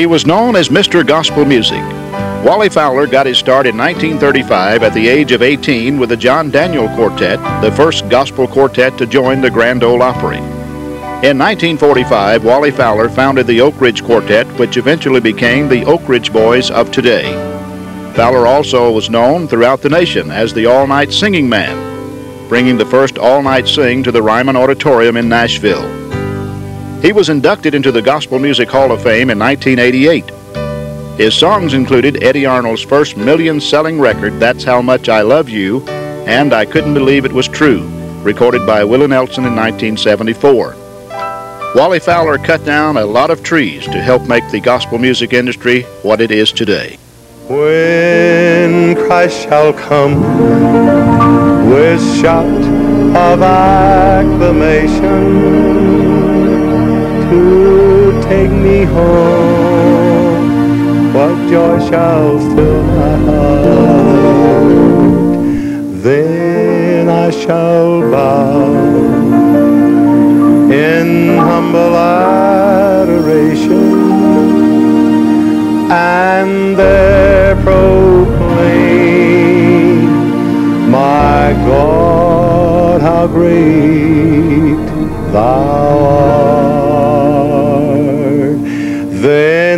He was known as Mr. Gospel Music. Wally Fowler got his start in 1935 at the age of 18 with the John Daniel Quartet, the first gospel quartet to join the Grand Ole Opry. In 1945, Wally Fowler founded the Oak Ridge Quartet, which eventually became the Oak Ridge Boys of today. Fowler also was known throughout the nation as the All Night Singing Man, bringing the first all night sing to the Ryman Auditorium in Nashville. He was inducted into the Gospel Music Hall of Fame in 1988. His songs included Eddy Arnold's first million selling record, That's How Much I Love You, and I Couldn't Believe It Was True, recorded by Willie Nelson in 1974. Wally Fowler cut down a lot of trees to help make the gospel music industry what it is today. When Christ shall come with shout of acclamation to take me home, what joy shall fill my heart? Then I shall bow in humble adoration and there proclaim, My God, how great thou art.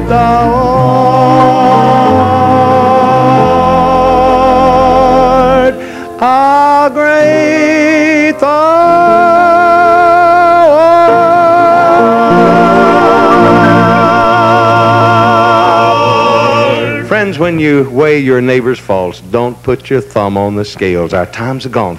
thou art. How great thou art. Friends, when you weigh your neighbor's faults, don't put your thumb on the scales. Our times are gone.